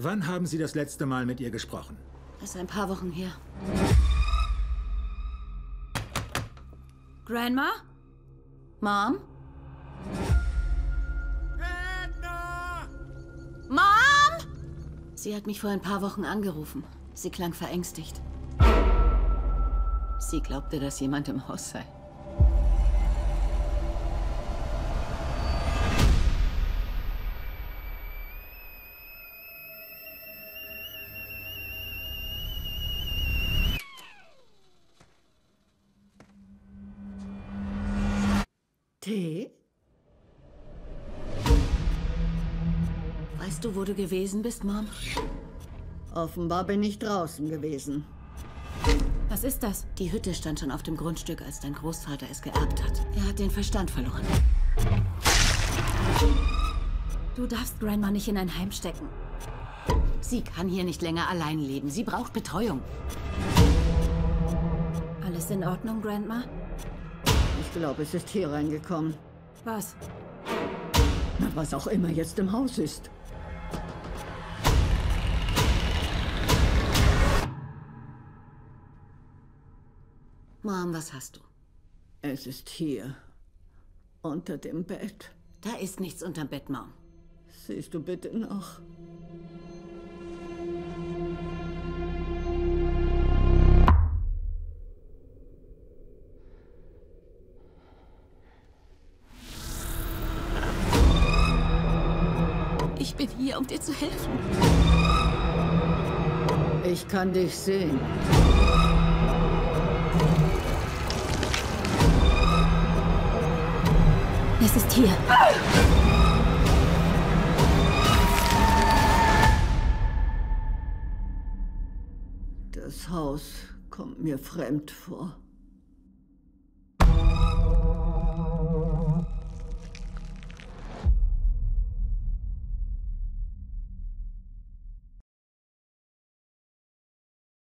Wann haben Sie das letzte Mal mit ihr gesprochen? Das ist ein paar Wochen her. Grandma? Mom? Edna! Mom! Sie hat mich vor ein paar Wochen angerufen. Sie klang verängstigt. Sie glaubte, dass jemand im Haus sei. Tee? Weißt du, wo du gewesen bist, Mom? Offenbar bin ich draußen gewesen. Was ist das? Die Hütte stand schon auf dem Grundstück, als dein Großvater es geerbt hat. Er hat den Verstand verloren. Du darfst Grandma nicht in ein Heim stecken. Sie kann hier nicht länger allein leben. Sie braucht Betreuung. Alles in Ordnung, Grandma? Ich glaube, es ist hier reingekommen. Was? Na, was auch immer jetzt im Haus ist. Mom, was hast du? Es ist hier. Unter dem Bett. Da ist nichts unterm Bett, Mom. Siehst du bitte noch? Ich bin hier, um dir zu helfen. Ich kann dich sehen. Es ist hier. Das Haus kommt mir fremd vor.